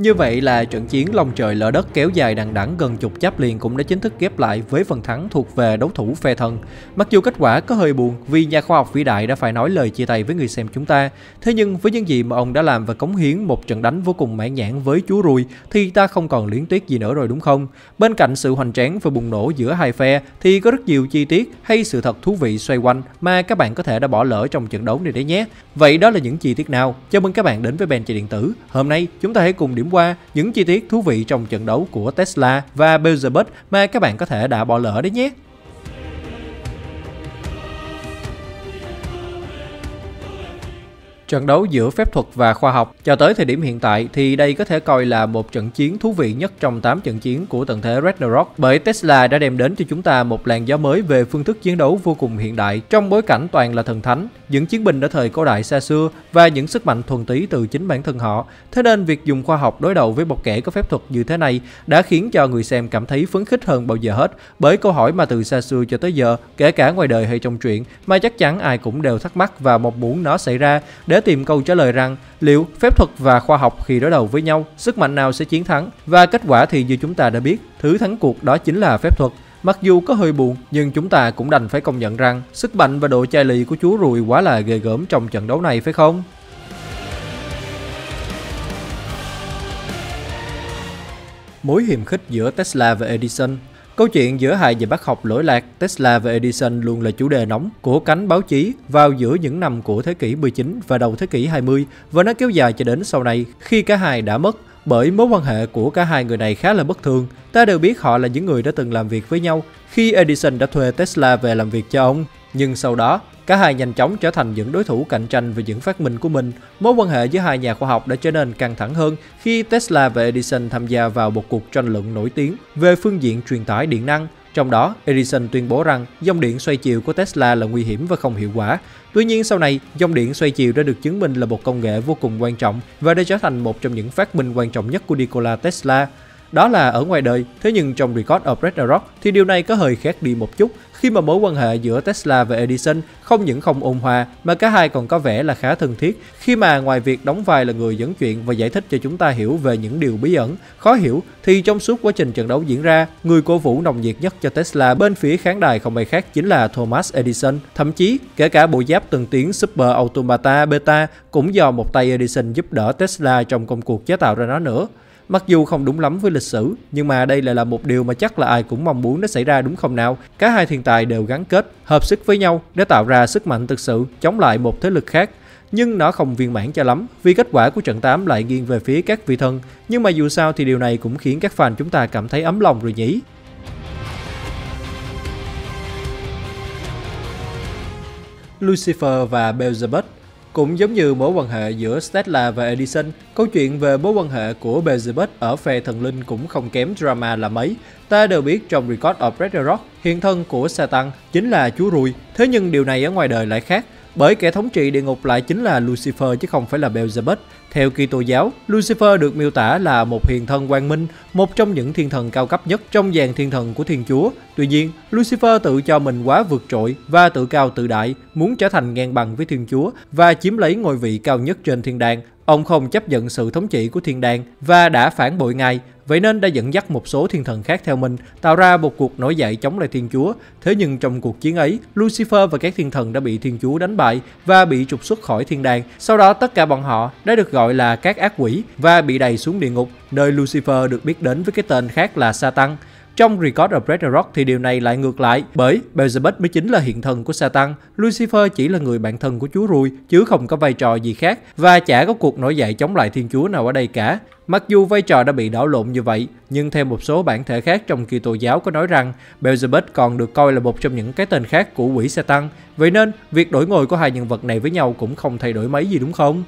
Như vậy là trận chiến long trời lở đất kéo dài đằng đẵng gần chục cháp liền cũng đã chính thức ghép lại với phần thắng thuộc về đấu thủ phe thần. Mặc dù kết quả có hơi buồn vì nhà khoa học vĩ đại đã phải nói lời chia tay với người xem chúng ta, thế nhưng với những gì mà ông đã làm và cống hiến một trận đánh vô cùng mãn nhãn với chú Rùi thì ta không còn luyến tiếc gì nữa rồi đúng không? Bên cạnh sự hoành tráng và bùng nổ giữa hai phe thì có rất nhiều chi tiết hay sự thật thú vị xoay quanh mà các bạn có thể đã bỏ lỡ trong trận đấu này đấy nhé. Vậy đó là những chi tiết nào? Chào mừng các bạn đến với Ben Chạy Điện Tử. Hôm nay chúng ta hãy cùng điểm qua những chi tiết thú vị trong trận đấu của Tesla và Beelzebub mà các bạn có thể đã bỏ lỡ đấy nhé. Trận đấu giữa phép thuật và khoa học. Cho tới thời điểm hiện tại thì đây có thể coi là một trận chiến thú vị nhất trong 8 trận chiến của tận thế Ragnarok bởi Tesla đã đem đến cho chúng ta một làn gió mới về phương thức chiến đấu vô cùng hiện đại. Trong bối cảnh toàn là thần thánh, những chiến binh đã thời cổ đại xa xưa và những sức mạnh thuần túy từ chính bản thân họ. Thế nên việc dùng khoa học đối đầu với một kẻ có phép thuật như thế này đã khiến cho người xem cảm thấy phấn khích hơn bao giờ hết. Bởi câu hỏi mà từ xa xưa cho tới giờ, kể cả ngoài đời hay trong truyện mà chắc chắn ai cũng đều thắc mắc và mong muốn nó xảy ra. Để tìm câu trả lời rằng liệu phép thuật và khoa học khi đối đầu với nhau, sức mạnh nào sẽ chiến thắng? Và kết quả thì như chúng ta đã biết, thứ thắng cuộc đó chính là phép thuật. Mặc dù có hơi buồn, nhưng chúng ta cũng đành phải công nhận rằng sức mạnh và độ chai lì của chú Rùi quá là ghê gớm trong trận đấu này phải không? Mối hiềm khích giữa Tesla và Edison Câu chuyện giữa hai nhà bác học lỗi lạc Tesla và Edison luôn là chủ đề nóng của cánh báo chí vào giữa những năm của thế kỷ 19 và đầu thế kỷ 20 và nó kéo dài cho đến sau này khi cả hai đã mất bởi mối quan hệ của cả hai người này khá là bất thường. Ta đều biết họ là những người đã từng làm việc với nhau khi Edison đã thuê Tesla về làm việc cho ông. Nhưng sau đó, Cả hai nhanh chóng trở thành những đối thủ cạnh tranh về những phát minh của mình. Mối quan hệ giữa hai nhà khoa học đã trở nên căng thẳng hơn khi Tesla và Edison tham gia vào một cuộc tranh luận nổi tiếng về phương diện truyền tải điện năng. Trong đó, Edison tuyên bố rằng dòng điện xoay chiều của Tesla là nguy hiểm và không hiệu quả. Tuy nhiên sau này, dòng điện xoay chiều đã được chứng minh là một công nghệ vô cùng quan trọng và đã trở thành một trong những phát minh quan trọng nhất của Nikola Tesla. Đó là ở ngoài đời, thế nhưng trong Record of Ragnarok thì điều này có hơi khác đi một chút khi mà mối quan hệ giữa Tesla và Edison không những không ôn hòa mà cả hai còn có vẻ là khá thân thiết khi mà ngoài việc đóng vai là người dẫn chuyện và giải thích cho chúng ta hiểu về những điều bí ẩn, khó hiểu thì trong suốt quá trình trận đấu diễn ra, người cổ vũ nồng nhiệt nhất cho Tesla bên phía khán đài không ai khác chính là Thomas Edison. Thậm chí, kể cả bộ giáp từng tiến Super Automata Beta cũng do một tay Edison giúp đỡ Tesla trong công cuộc chế tạo ra nó nữa. Mặc dù không đúng lắm với lịch sử, nhưng mà đây lại là một điều mà chắc là ai cũng mong muốn nó xảy ra đúng không nào? Cả hai thiên tài đều gắn kết, hợp sức với nhau để tạo ra sức mạnh thực sự chống lại một thế lực khác. Nhưng nó không viên mãn cho lắm, vì kết quả của trận 8 lại nghiêng về phía các vị thần. Nhưng mà dù sao thì điều này cũng khiến các fan chúng ta cảm thấy ấm lòng rồi nhỉ? Lucifer và Beelzebub cũng giống như mối quan hệ giữa Tesla và Edison, câu chuyện về mối quan hệ của Beelzebub ở phe thần linh cũng không kém drama là mấy. Ta đều biết trong Record of Ragnarok, hiện thân của Satan chính là chú rùi, thế nhưng điều này ở ngoài đời lại khác. Bởi kẻ thống trị địa ngục lại chính là Lucifer chứ không phải là Beelzebub. Theo Kitô giáo, Lucifer được miêu tả là một hiền thần quang minh, một trong những thiên thần cao cấp nhất trong dàn thiên thần của Thiên Chúa. Tuy nhiên, Lucifer tự cho mình quá vượt trội và tự cao tự đại, muốn trở thành ngang bằng với Thiên Chúa và chiếm lấy ngôi vị cao nhất trên thiên đàng. Ông không chấp nhận sự thống trị của thiên đàng và đã phản bội ngài, vậy nên đã dẫn dắt một số thiên thần khác theo mình, tạo ra một cuộc nổi dậy chống lại Thiên Chúa. Thế nhưng trong cuộc chiến ấy, Lucifer và các thiên thần đã bị Thiên Chúa đánh bại và bị trục xuất khỏi thiên đàng. Sau đó tất cả bọn họ đã được gọi là các ác quỷ và bị đầy xuống địa ngục, nơi Lucifer được biết đến với cái tên khác là Satan. Trong Record of Ragnarok thì điều này lại ngược lại, bởi Beelzebub mới chính là hiện thân của Satan, Lucifer chỉ là người bạn thân của Chúa Rùi, chứ không có vai trò gì khác, và chả có cuộc nổi dậy chống lại Thiên Chúa nào ở đây cả. Mặc dù vai trò đã bị đảo lộn như vậy, nhưng theo một số bản thể khác trong Kitô giáo có nói rằng Beelzebub còn được coi là một trong những cái tên khác của quỷ Satan. Vậy nên, việc đổi ngôi của hai nhân vật này với nhau cũng không thay đổi mấy gì đúng không?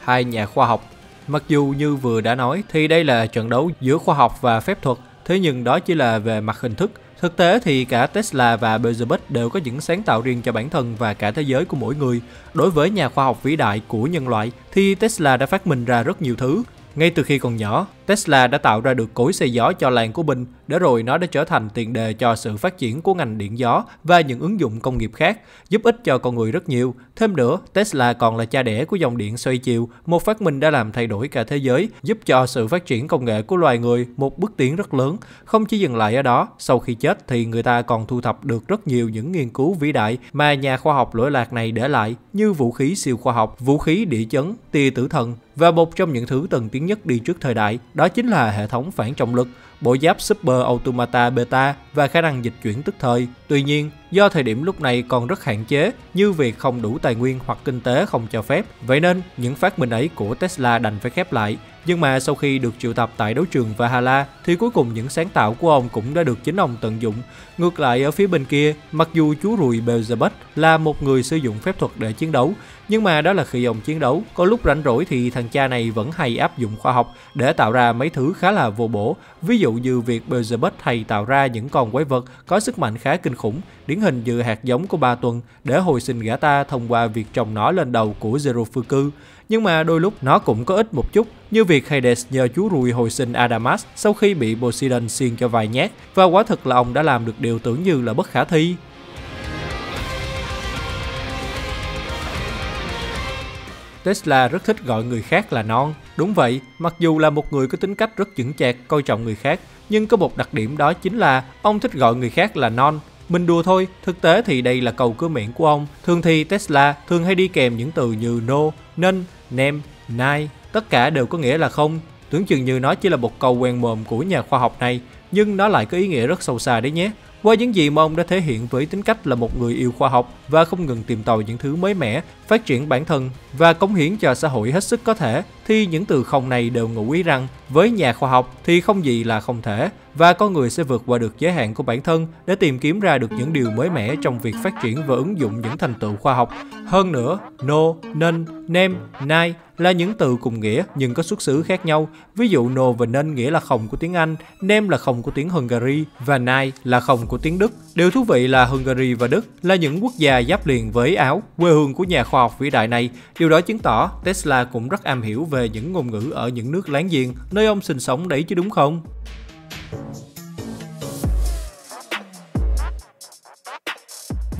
Hai nhà khoa học Mặc dù như vừa đã nói thì đây là trận đấu giữa khoa học và phép thuật, thế nhưng đó chỉ là về mặt hình thức. Thực tế thì cả Tesla và Beelzebub đều có những sáng tạo riêng cho bản thân và cả thế giới của mỗi người. Đối với nhà khoa học vĩ đại của nhân loại thì Tesla đã phát minh ra rất nhiều thứ. Ngay từ khi còn nhỏ, Tesla đã tạo ra được cối xe gió cho làng của mình, để rồi nó đã trở thành tiền đề cho sự phát triển của ngành điện gió và những ứng dụng công nghiệp khác, giúp ích cho con người rất nhiều. Thêm nữa, Tesla còn là cha đẻ của dòng điện xoay chiều, một phát minh đã làm thay đổi cả thế giới, giúp cho sự phát triển công nghệ của loài người một bước tiến rất lớn. Không chỉ dừng lại ở đó, sau khi chết thì người ta còn thu thập được rất nhiều những nghiên cứu vĩ đại mà nhà khoa học lỗi lạc này để lại, như vũ khí siêu khoa học, vũ khí địa chấn, tia tử thần và một trong những thứ tần tiến nhất đi trước thời đại, đó chính là hệ thống phản trọng lực, bộ giáp Super Automata Beta và khả năng dịch chuyển tức thời. Tuy nhiên, do thời điểm lúc này còn rất hạn chế, như việc không đủ tài nguyên hoặc kinh tế không cho phép, vậy nên những phát minh ấy của Tesla đành phải khép lại. Nhưng mà sau khi được triệu tập tại đấu trường Valhalla thì cuối cùng những sáng tạo của ông cũng đã được chính ông tận dụng. Ngược lại ở phía bên kia, mặc dù chú rùi Beelzebub là một người sử dụng phép thuật để chiến đấu, nhưng mà đó là khi ông chiến đấu, có lúc rảnh rỗi thì thằng cha này vẫn hay áp dụng khoa học để tạo ra mấy thứ khá là vô bổ. Ví dụ như việc Beelzebub hay tạo ra những con quái vật có sức mạnh khá kinh khủng, điển hình như hạt giống của ba tuần để hồi sinh gã ta thông qua việc trồng nó lên đầu của Zero Phu Cư. Nhưng mà đôi lúc nó cũng có ích một chút, như việc Hades nhờ chú ruồi hồi sinh Adamas sau khi bị Poseidon xiên cho vài nhát, và quả thực là ông đã làm được điều tưởng như là bất khả thi. Tesla rất thích gọi người khác là non. Đúng vậy, mặc dù là một người có tính cách rất chững chạc, coi trọng người khác, nhưng có một đặc điểm đó chính là ông thích gọi người khác là non. Mình đùa thôi, thực tế thì đây là cầu cửa miệng của ông. Thường thì Tesla thường hay đi kèm những từ như no, nên, nem, nai, tất cả đều có nghĩa là không. Tưởng chừng như nó chỉ là một câu quen mồm của nhà khoa học này, nhưng nó lại có ý nghĩa rất sâu xa đấy nhé. Qua những gì mà ông đã thể hiện với tính cách là một người yêu khoa học và không ngừng tìm tòi những thứ mới mẻ, phát triển bản thân và cống hiến cho xã hội hết sức có thể, thì những từ không này đều ngụ ý rằng với nhà khoa học thì không gì là không thể và con người sẽ vượt qua được giới hạn của bản thân để tìm kiếm ra được những điều mới mẻ trong việc phát triển và ứng dụng những thành tựu khoa học. Hơn nữa, no, nên, nem, nai là những từ cùng nghĩa nhưng có xuất xứ khác nhau. Ví dụ no và nên nghĩa là không của tiếng Anh, nem là không của tiếng Hungary và nai là không của tiếng Đức. Điều thú vị là Hungary và Đức là những quốc gia giáp liền với Áo, quê hương của nhà khoa học vĩ đại này. Điều đó chứng tỏ Tesla cũng rất am hiểu về những ngôn ngữ ở những nước láng giềng, nơi ông sinh sống đấy chứ đúng không?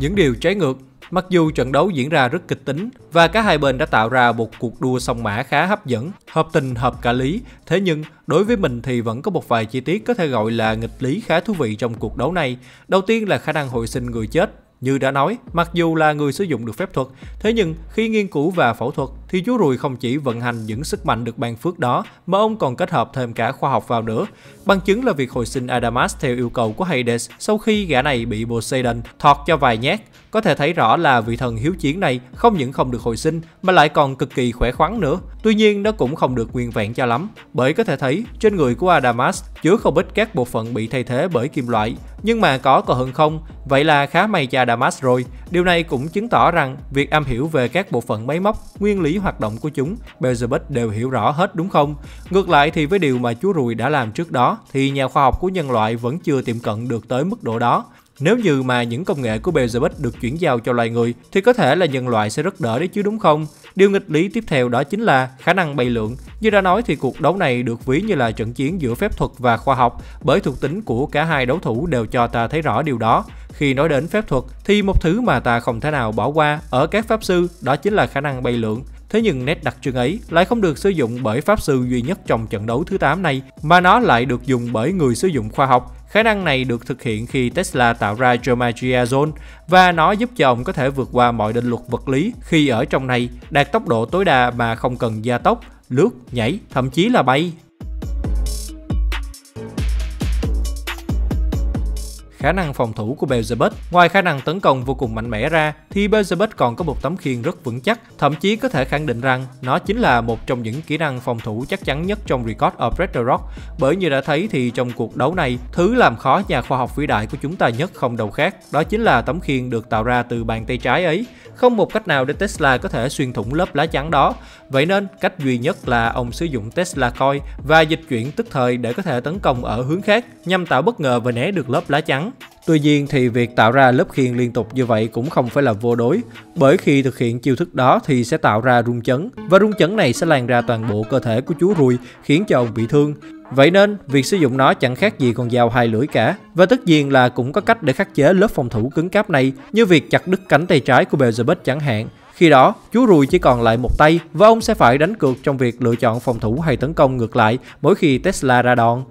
Những điều trái ngược Mặc dù trận đấu diễn ra rất kịch tính và cả hai bên đã tạo ra một cuộc đua song mã khá hấp dẫn, hợp tình hợp cả lý, thế nhưng đối với mình thì vẫn có một vài chi tiết có thể gọi là nghịch lý khá thú vị trong cuộc đấu này. Đầu tiên là khả năng hồi sinh người chết như đã nói, mặc dù là người sử dụng được phép thuật, thế nhưng khi nghiên cứu và phẫu thuật thì chú ruồi không chỉ vận hành những sức mạnh được ban phước đó mà ông còn kết hợp thêm cả khoa học vào nữa. Bằng chứng là việc hồi sinh Adamas theo yêu cầu của Hades sau khi gã này bị Poseidon thọt cho vài nhát. Có thể thấy rõ là vị thần hiếu chiến này không những không được hồi sinh mà lại còn cực kỳ khỏe khoắn nữa. Tuy nhiên nó cũng không được nguyên vẹn cho lắm, bởi có thể thấy trên người của Adamas chứa không ít các bộ phận bị thay thế bởi kim loại. Nhưng mà có còn hơn không, vậy là khá may cho Adamas rồi. Điều này cũng chứng tỏ rằng việc am hiểu về các bộ phận máy móc, nguyên lý hoạt động của chúng, Beelzebub đều hiểu rõ hết đúng không? Ngược lại thì với điều mà chú Rùi đã làm trước đó, thì nhà khoa học của nhân loại vẫn chưa tiệm cận được tới mức độ đó. Nếu như mà những công nghệ của Beelzebub được chuyển giao cho loài người thì có thể là nhân loại sẽ rất đỡ đấy chứ đúng không? Điều nghịch lý tiếp theo đó chính là khả năng bay lượn. Như đã nói thì cuộc đấu này được ví như là trận chiến giữa phép thuật và khoa học bởi thuộc tính của cả hai đấu thủ đều cho ta thấy rõ điều đó. Khi nói đến phép thuật thì một thứ mà ta không thể nào bỏ qua ở các pháp sư đó chính là khả năng bay lượn. Thế nhưng nét đặc trưng ấy lại không được sử dụng bởi pháp sư duy nhất trong trận đấu thứ 8 này, mà nó lại được dùng bởi người sử dụng khoa học. Khả năng này được thực hiện khi Tesla tạo ra Geomagia Zone và nó giúp cho ông có thể vượt qua mọi định luật vật lý khi ở trong này đạt tốc độ tối đa mà không cần gia tốc, lướt, nhảy, thậm chí là bay. Khả năng phòng thủ của Beelzebub. Ngoài khả năng tấn công vô cùng mạnh mẽ ra, thì Beelzebub còn có một tấm khiên rất vững chắc, thậm chí có thể khẳng định rằng nó chính là một trong những kỹ năng phòng thủ chắc chắn nhất trong Record of Ragnarok. Bởi như đã thấy thì trong cuộc đấu này, thứ làm khó nhà khoa học vĩ đại của chúng ta nhất không đâu khác, đó chính là tấm khiên được tạo ra từ bàn tay trái ấy. Không một cách nào để Tesla có thể xuyên thủng lớp lá chắn đó. Vậy nên, cách duy nhất là ông sử dụng Tesla Coil và dịch chuyển tức thời để có thể tấn công ở hướng khác nhằm tạo bất ngờ và né được lớp lá chắn. Tuy nhiên thì việc tạo ra lớp khiên liên tục như vậy cũng không phải là vô đối, bởi khi thực hiện chiêu thức đó thì sẽ tạo ra rung chấn, và rung chấn này sẽ lan ra toàn bộ cơ thể của chú ruồi khiến cho ông bị thương. Vậy nên, việc sử dụng nó chẳng khác gì con dao hai lưỡi cả. Và tất nhiên là cũng có cách để khắc chế lớp phòng thủ cứng cáp này, như việc chặt đứt cánh tay trái của Beelzebub chẳng hạn. Khi đó, chú ruồi chỉ còn lại một tay và ông sẽ phải đánh cược trong việc lựa chọn phòng thủ hay tấn công ngược lại mỗi khi Tesla ra đòn.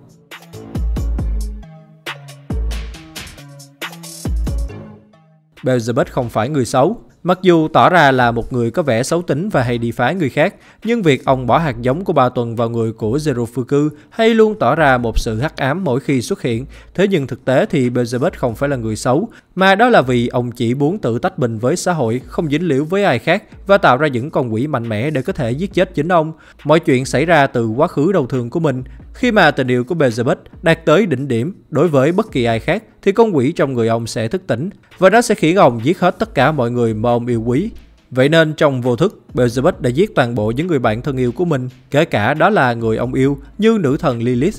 Beelzebub không phải người xấu, Mặc dù tỏ ra là một người có vẻ xấu tính và hay đi phá người khác, nhưng việc ông bỏ hạt giống của ba tuần vào người của Zero Fuku hay luôn tỏ ra một sự hắc ám mỗi khi xuất hiện. Thế nhưng thực tế thì Beelzebub không phải là người xấu, mà đó là vì ông chỉ muốn tự tách mình với xã hội, không dính liễu với ai khác và tạo ra những con quỷ mạnh mẽ để có thể giết chết chính ông. Mọi chuyện xảy ra từ quá khứ đầu thường của mình. Khi mà tình yêu của Elizabeth đạt tới đỉnh điểm đối với bất kỳ ai khác, thì con quỷ trong người ông sẽ thức tỉnh và nó sẽ khiến ông giết hết tất cả mọi người mà ông yêu quý. Vậy nên trong vô thức, Beelzebub đã giết toàn bộ những người bạn thân yêu của mình, kể cả đó là người ông yêu như nữ thần Lilith.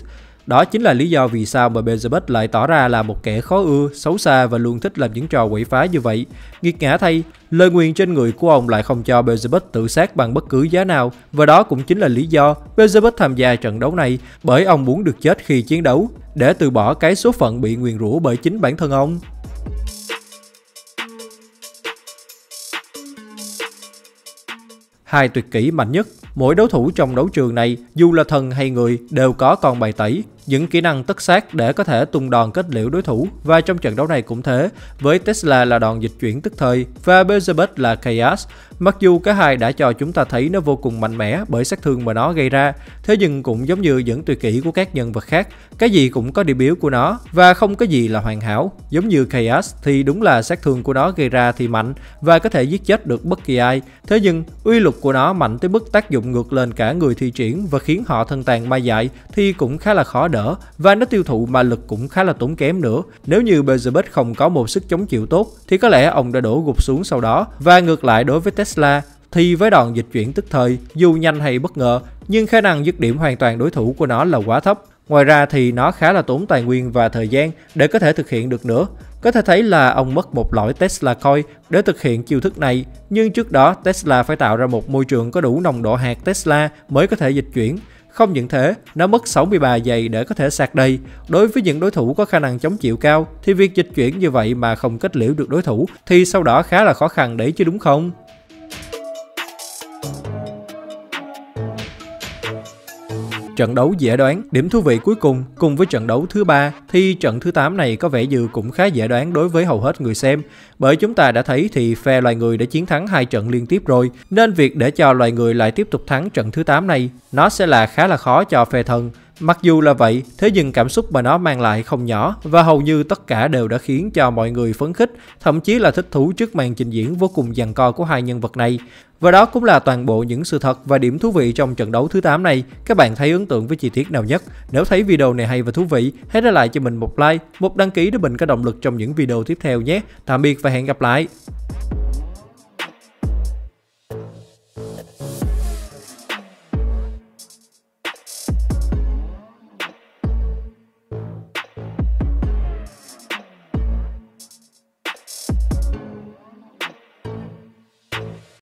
Đó chính là lý do vì sao mà Beelzebub lại tỏ ra là một kẻ khó ưa, xấu xa và luôn thích làm những trò quậy phá như vậy. Nghiệt ngã thay, lời nguyền trên người của ông lại không cho Beelzebub tự sát bằng bất cứ giá nào và đó cũng chính là lý do Beelzebub tham gia trận đấu này bởi ông muốn được chết khi chiến đấu để từ bỏ cái số phận bị nguyền rủa bởi chính bản thân ông. Hai tuyệt kỹ mạnh nhất Mỗi đấu thủ trong đấu trường này, dù là thần hay người, đều có con bài tẩy, những kỹ năng tất sát để có thể tung đòn kết liễu đối thủ và trong trận đấu này cũng thế, với Tesla là đòn dịch chuyển tức thời và Beelzebub là Chaos. Mặc dù cả hai đã cho chúng ta thấy nó vô cùng mạnh mẽ bởi sát thương mà nó gây ra, thế nhưng cũng giống như những tuyệt kỹ của các nhân vật khác, cái gì cũng có điểm yếu của nó và không có gì là hoàn hảo. Giống như Chaos thì đúng là sát thương của nó gây ra thì mạnh và có thể giết chết được bất kỳ ai, thế nhưng uy lực của nó mạnh tới mức tác dụng ngược lên cả người thi triển và khiến họ thân tàn ma dại thì cũng khá là khó để đỡ và nó tiêu thụ ma lực cũng khá là tốn kém nữa. Nếu như Beelzebub không có một sức chống chịu tốt thì có lẽ ông đã đổ gục xuống sau đó và ngược lại đối với Tesla thì với đòn dịch chuyển tức thời, dù nhanh hay bất ngờ, nhưng khả năng dứt điểm hoàn toàn đối thủ của nó là quá thấp. Ngoài ra thì nó khá là tốn tài nguyên và thời gian để có thể thực hiện được nữa. Có thể thấy là ông mất một lõi Tesla Coin để thực hiện chiêu thức này, nhưng trước đó Tesla phải tạo ra một môi trường có đủ nồng độ hạt Tesla mới có thể dịch chuyển. Không những thế, nó mất 63 giây để có thể sạc đầy. Đối với những đối thủ có khả năng chống chịu cao, thì việc dịch chuyển như vậy mà không kết liễu được đối thủ thì sau đó khá là khó khăn đấy chứ đúng không? Trận đấu dễ đoán, điểm thú vị cuối cùng cùng với trận đấu thứ ba thì trận thứ 8 này có vẻ như cũng khá dễ đoán đối với hầu hết người xem. Bởi chúng ta đã thấy thì phe loài người đã chiến thắng hai trận liên tiếp rồi, nên việc để cho loài người lại tiếp tục thắng trận thứ 8 này nó sẽ là khá là khó cho phe thần. Mặc dù là vậy, thế nhưng cảm xúc mà nó mang lại không nhỏ và hầu như tất cả đều đã khiến cho mọi người phấn khích, thậm chí là thích thú trước màn trình diễn vô cùng giằng co của hai nhân vật này. Và đó cũng là toàn bộ những sự thật và điểm thú vị trong trận đấu thứ 8 này. Các bạn thấy ấn tượng với chi tiết nào nhất? Nếu thấy video này hay và thú vị, hãy để lại cho mình một like, một đăng ký để mình có động lực trong những video tiếp theo nhé. Tạm biệt và hẹn gặp lại!